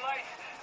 by lights.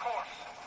Course.